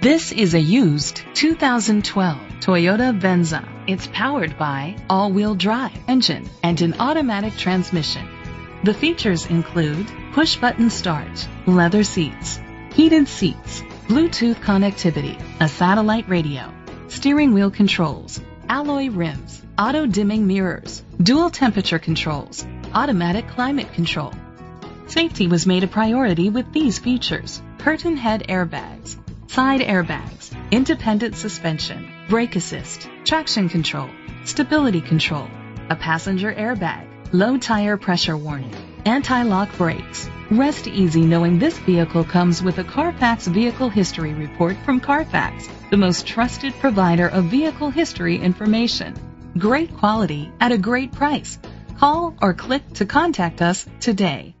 This is a used 2012 Toyota Venza. It's powered by all-wheel drive engine and an automatic transmission. The features include push-button start, leather seats, heated seats, Bluetooth connectivity, a satellite radio, steering wheel controls, alloy rims, auto dimming mirrors, dual temperature controls, automatic climate control. Safety was made a priority with these features. Curtain head airbags, side airbags, independent suspension, brake assist, traction control, stability control, a passenger airbag, low tire pressure warning, anti-lock brakes. Rest easy knowing this vehicle comes with a Carfax Vehicle History Report from Carfax, the most trusted provider of vehicle history information. Great quality at a great price. Call or click to contact us today.